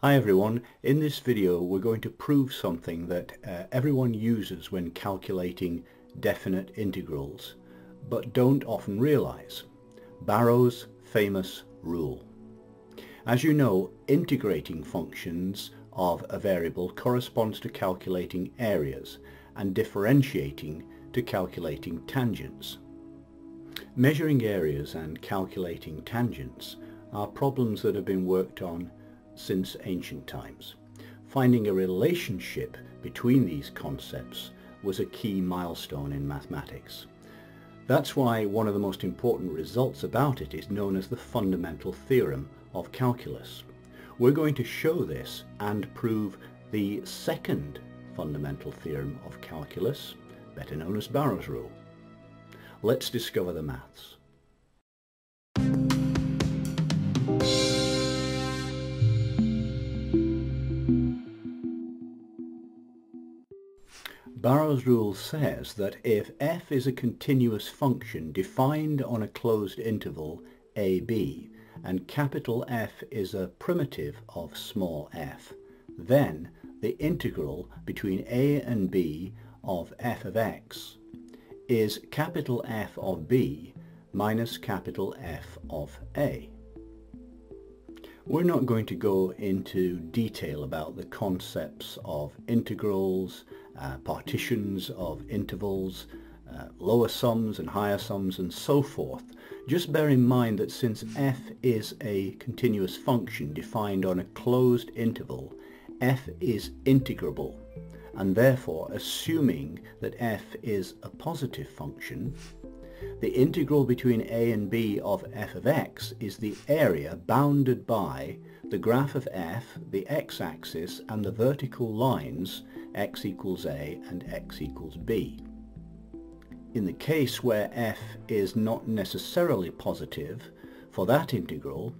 Hi everyone, in this video we're going to prove something that uh, everyone uses when calculating definite integrals but don't often realize. Barrow's famous rule. As you know, integrating functions of a variable corresponds to calculating areas and differentiating to calculating tangents. Measuring areas and calculating tangents are problems that have been worked on since ancient times. Finding a relationship between these concepts was a key milestone in mathematics. That's why one of the most important results about it is known as the fundamental theorem of calculus. We're going to show this and prove the second fundamental theorem of calculus, better known as Barrow's rule. Let's discover the maths. Barrow's rule says that if f is a continuous function defined on a closed interval ab and capital F is a primitive of small f, then the integral between a and b of f of x is capital F of b minus capital F of a. We're not going to go into detail about the concepts of integrals, uh, partitions of intervals, uh, lower sums and higher sums and so forth. Just bear in mind that since f is a continuous function defined on a closed interval, f is integrable and therefore assuming that f is a positive function, the integral between a and b of f of x is the area bounded by the graph of f, the x-axis, and the vertical lines x equals a and x equals b. In the case where f is not necessarily positive, for that integral,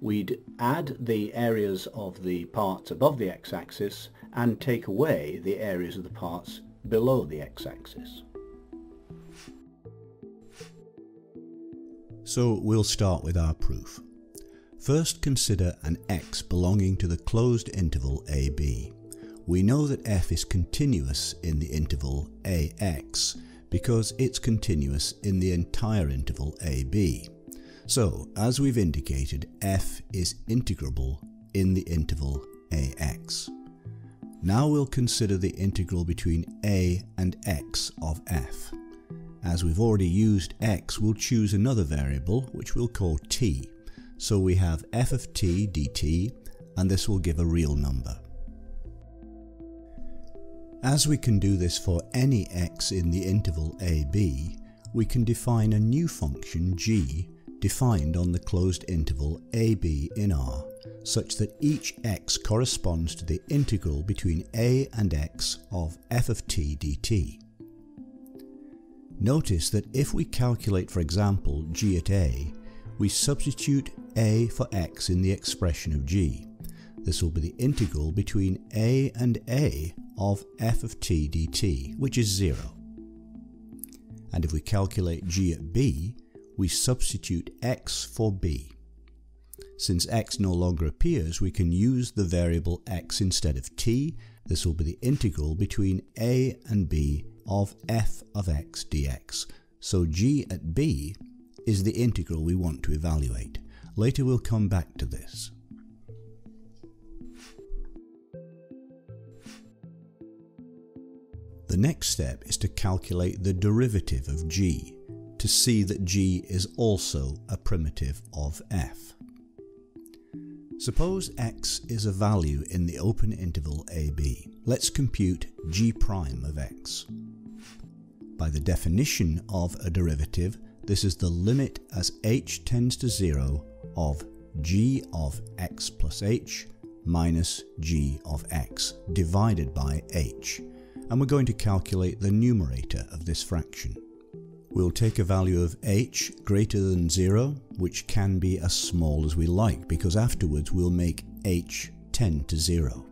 we'd add the areas of the parts above the x-axis and take away the areas of the parts below the x-axis. So we'll start with our proof. First consider an x belonging to the closed interval ab. We know that f is continuous in the interval ax because it's continuous in the entire interval ab. So, as we've indicated, f is integrable in the interval ax. Now we'll consider the integral between a and x of f. As we've already used x, we'll choose another variable, which we'll call t. So we have f of t dt, and this will give a real number. As we can do this for any x in the interval ab, we can define a new function g defined on the closed interval ab in R, such that each x corresponds to the integral between a and x of f of t dt. Notice that if we calculate, for example, g at a, we substitute a for x in the expression of g. This will be the integral between a and a of f of t dt, which is 0. And if we calculate g at b, we substitute x for b. Since x no longer appears, we can use the variable x instead of t. This will be the integral between a and b of f of x dx. So g at b is the integral we want to evaluate. Later we'll come back to this. Next step is to calculate the derivative of g to see that g is also a primitive of f. Suppose x is a value in the open interval ab. Let's compute g prime of x. By the definition of a derivative, this is the limit as h tends to 0 of g of x plus h minus g of x divided by h. And we're going to calculate the numerator of this fraction. We'll take a value of h greater than 0, which can be as small as we like because afterwards we'll make h tend to 0.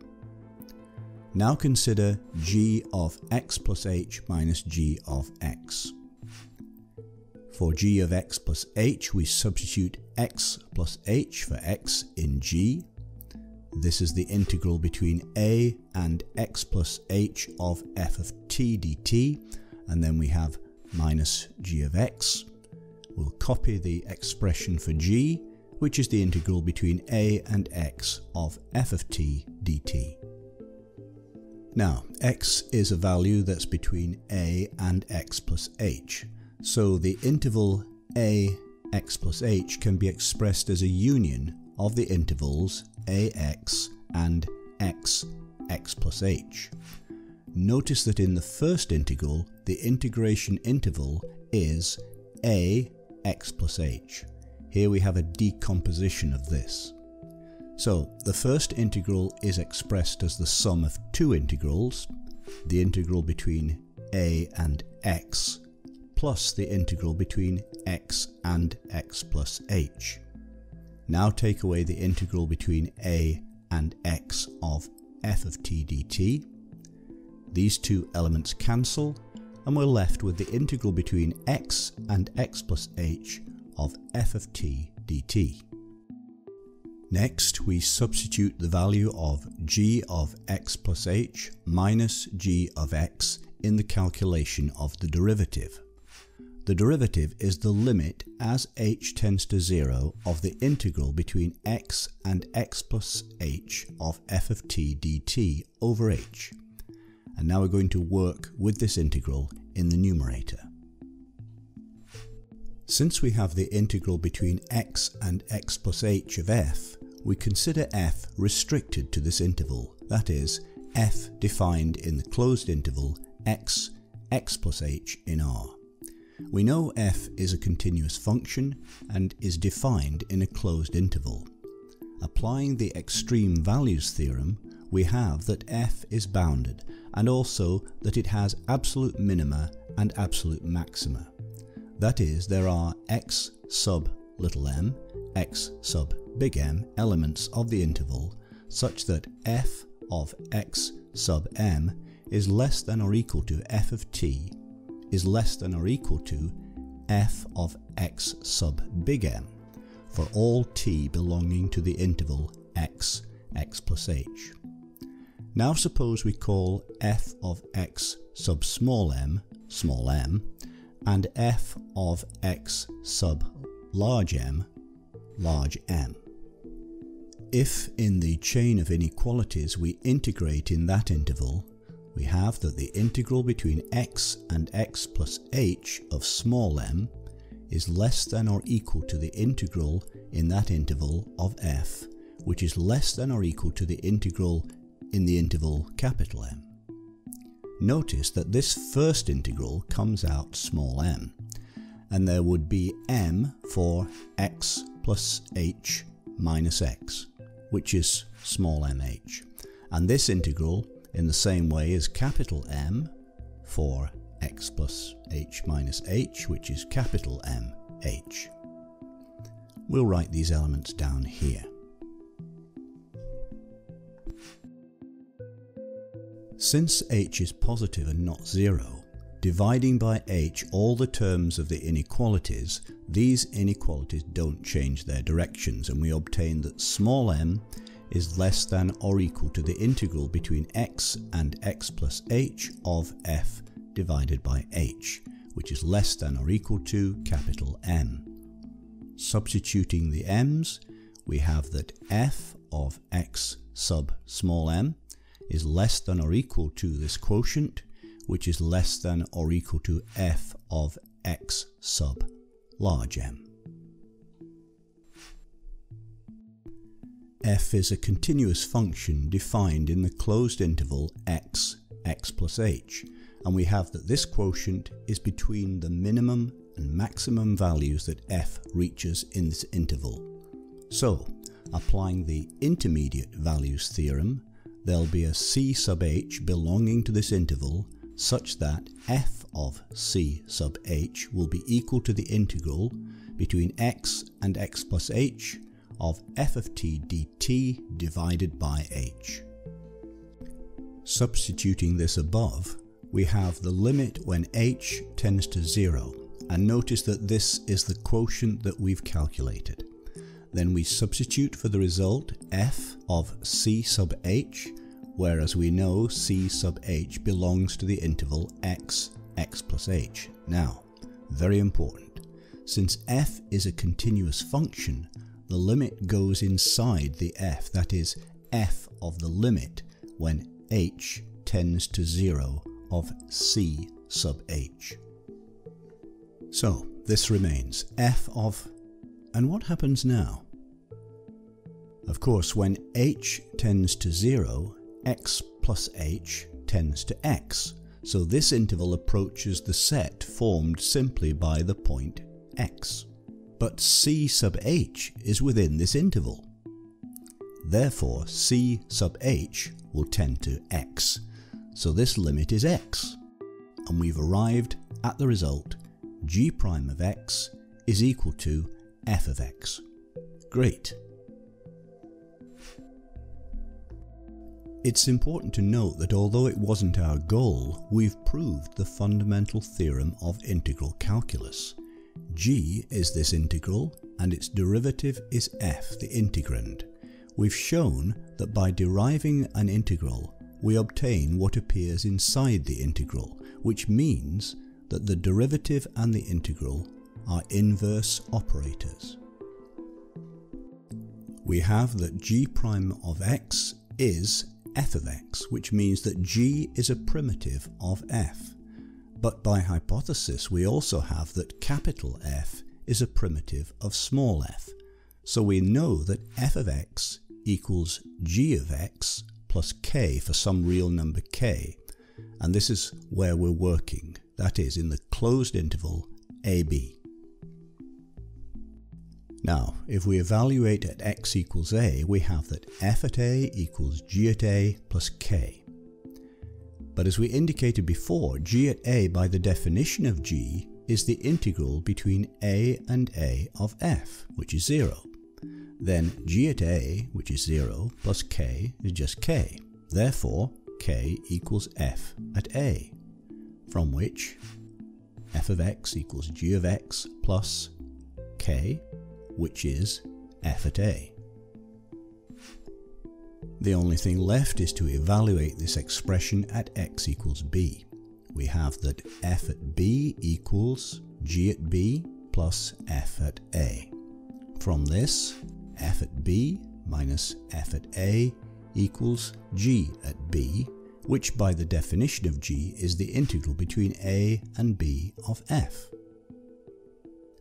Now consider g of x plus h minus g of x. For g of x plus h we substitute x plus h for x in g. This is the integral between a and x plus h of f of t dt, and then we have minus g of x. We'll copy the expression for g, which is the integral between a and x of f of t dt. Now, x is a value that's between a and x plus h, so the interval a x plus h can be expressed as a union of the intervals ax and x x plus h. Notice that in the first integral, the integration interval is a x plus h. Here we have a decomposition of this. So the first integral is expressed as the sum of two integrals, the integral between a and x plus the integral between x and x plus h. Now take away the integral between a and x of f of t dt. These two elements cancel and we're left with the integral between x and x plus h of f of t dt. Next, we substitute the value of g of x plus h minus g of x in the calculation of the derivative. The derivative is the limit as h tends to 0 of the integral between x and x plus h of f of t dt over h. And now we're going to work with this integral in the numerator. Since we have the integral between x and x plus h of f, we consider f restricted to this interval, that is, f defined in the closed interval x, x plus h in R. We know f is a continuous function and is defined in a closed interval. Applying the extreme values theorem, we have that f is bounded and also that it has absolute minima and absolute maxima. That is, there are x sub little m, x sub big M elements of the interval such that f of x sub m is less than or equal to f of t is less than or equal to f of x sub big M for all t belonging to the interval x, x plus h. Now suppose we call f of x sub small m, small m, and f of x sub large m, large m. If in the chain of inequalities we integrate in that interval, we have that the integral between x and x plus h of small m is less than or equal to the integral in that interval of f, which is less than or equal to the integral in the interval capital M. Notice that this first integral comes out small m, and there would be m for x plus h minus x which is small mh. And this integral, in the same way as capital M for x plus h minus h, which is capital M h. We'll write these elements down here. Since h is positive and not zero, dividing by h all the terms of the inequalities these inequalities don't change their directions and we obtain that small m is less than or equal to the integral between x and x plus h of f divided by h, which is less than or equal to capital M. Substituting the m's, we have that f of x sub small m is less than or equal to this quotient, which is less than or equal to f of x sub large M. f is a continuous function defined in the closed interval x, x plus h, and we have that this quotient is between the minimum and maximum values that f reaches in this interval. So, applying the intermediate values theorem, there'll be a c sub h belonging to this interval such that f of c sub h will be equal to the integral between x and x plus h of f of t dt divided by h. Substituting this above, we have the limit when h tends to 0, and notice that this is the quotient that we've calculated. then we substitute for the result f of c sub h, whereas we know c sub h belongs to the interval x, x plus h. Now, very important, since f is a continuous function, the limit goes inside the f, that is, f of the limit when h tends to 0 of c sub h. So, this remains f of... and what happens now? Of course, when h tends to 0, x plus h tends to x, so this interval approaches the set formed simply by the point x. But c sub h is within this interval. Therefore, c sub h will tend to x, so this limit is x. And we've arrived at the result g prime of x is equal to f of x. Great. It's important to note that although it wasn't our goal, we've proved the fundamental theorem of integral calculus. G is this integral and its derivative is f, the integrand. We've shown that by deriving an integral, we obtain what appears inside the integral, which means that the derivative and the integral are inverse operators. We have that g prime of x is f of x, which means that g is a primitive of f. But by hypothesis we also have that capital F is a primitive of small f. So we know that f of x equals g of x plus k for some real number k. And this is where we're working, that is in the closed interval ab. Now, if we evaluate at x equals a, we have that f at a equals g at a plus k. But as we indicated before, g at a by the definition of g is the integral between a and a of f, which is 0. Then g at a, which is 0, plus k is just k. Therefore, k equals f at a, from which f of x equals g of x plus k which is f at a. The only thing left is to evaluate this expression at x equals b. We have that f at b equals g at b plus f at a. From this, f at b minus f at a equals g at b, which by the definition of g is the integral between a and b of f.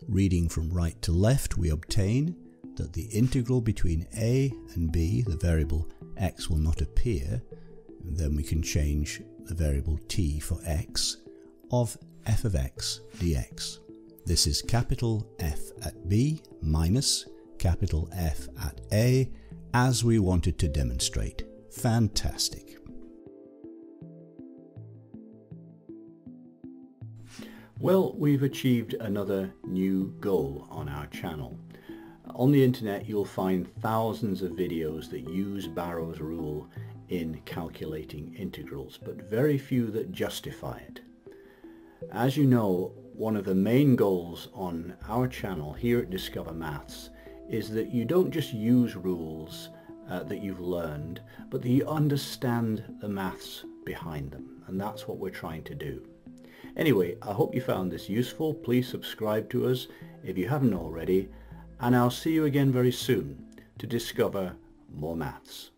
Reading from right to left, we obtain that the integral between a and b, the variable x will not appear, then we can change the variable t for x, of f of x dx. This is capital F at b minus capital F at a, as we wanted to demonstrate. Fantastic. Well, we've achieved another new goal on our channel. On the internet you'll find thousands of videos that use Barrow's rule in calculating integrals, but very few that justify it. As you know, one of the main goals on our channel here at Discover Maths is that you don't just use rules uh, that you've learned, but that you understand the maths behind them. And that's what we're trying to do. Anyway, I hope you found this useful. Please subscribe to us if you haven't already, and I'll see you again very soon to discover more maths.